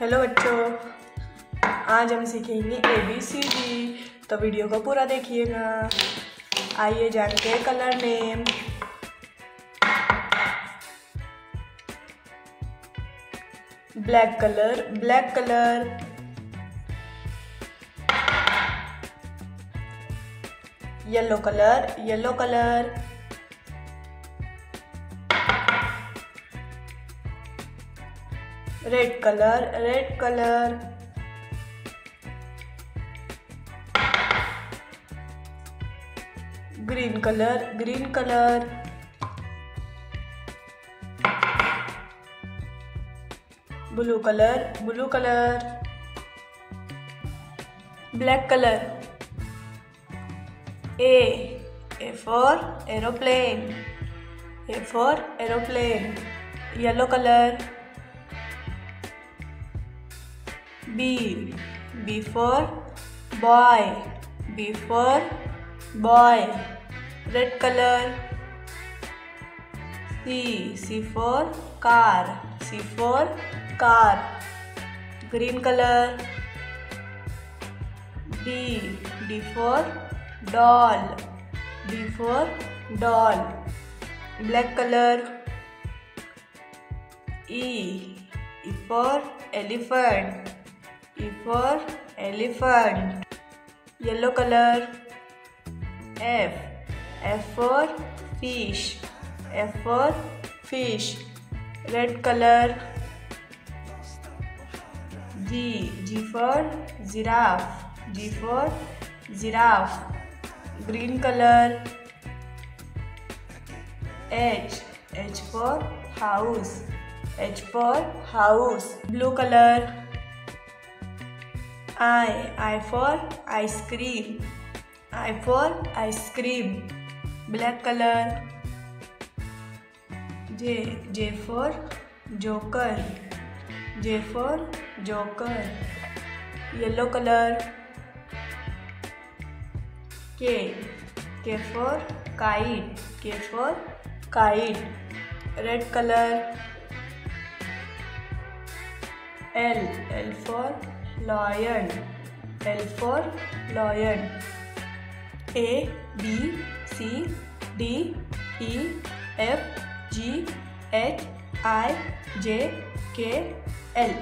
Hello बच्चों। आज हम सीखेंगे ए बी सी डी तो वीडियो को पूरा देखिएगा आइए जानते हैं colour name black colour black colour yellow colour yellow colour red colour red colour green colour green colour blue colour blue colour black colour A A for aeroplane A for aeroplane yellow colour B. B for boy. B for boy. Red color. C. C for car. C for car. Green color. D. D for doll. D for doll. Black color. E. E for elephant. E for elephant. Yellow color. F. F for fish. F for fish. Red color. G. G for giraffe. G for giraffe. Green color. H. H for house. H for house. Blue color. I. I for ice cream. I for ice cream. Black color. J. J for joker. J for joker. Yellow color. K. K for kite. K for kite. Red color. L. L for lion. L for lion. A B C D E F G H I J K L